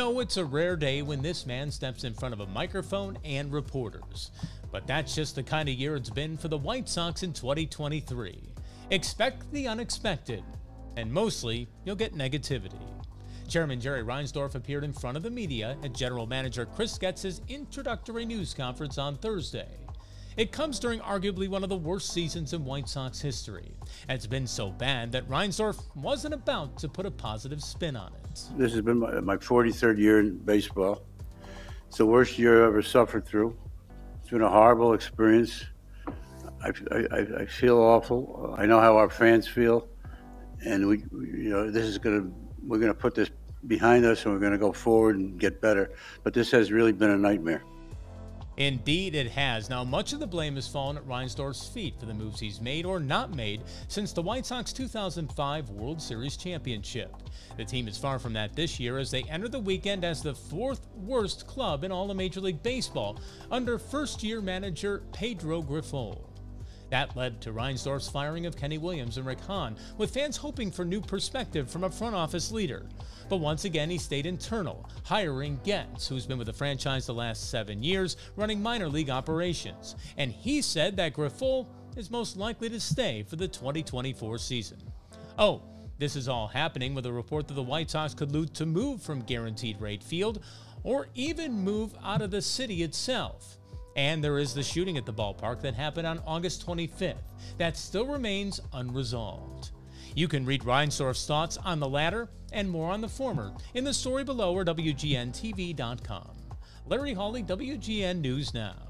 No, it's a rare day when this man steps in front of a microphone and reporters. But that's just the kind of year it's been for the White Sox in 2023. Expect the unexpected, and mostly you'll get negativity. Chairman Jerry Reinsdorf appeared in front of the media at General Manager Chris Getz's introductory news conference on Thursday. It comes during arguably one of the worst seasons in White Sox history. It's been so bad that Reinsdorf wasn't about to put a positive spin on it. This has been my, my 43rd year in baseball. It's the worst year I've ever suffered through. It's been a horrible experience. I, I, I feel awful. I know how our fans feel, and we, you know, this is gonna, we're gonna put this behind us, and we're gonna go forward and get better. But this has really been a nightmare. Indeed, it has. Now, much of the blame has fallen at Reinsdorf's feet for the moves he's made or not made since the White Sox 2005 World Series championship. The team is far from that this year as they enter the weekend as the fourth worst club in all of Major League Baseball under first year manager Pedro Grifol. That led to Reinsdorf's firing of Kenny Williams and Rick Hahn, with fans hoping for new perspective from a front office leader. But once again, he stayed internal, hiring Getz, who's been with the franchise the last seven years, running minor league operations. And he said that Grifol is most likely to stay for the 2024 season. Oh, this is all happening with a report that the White Sox could loot to move from Guaranteed Rate Field or even move out of the city itself. And there is the shooting at the ballpark that happened on August 25th that still remains unresolved. You can read Reinsdorf's thoughts on the latter and more on the former in the story below or WGNTV.com. Larry Hawley, WGN News Now.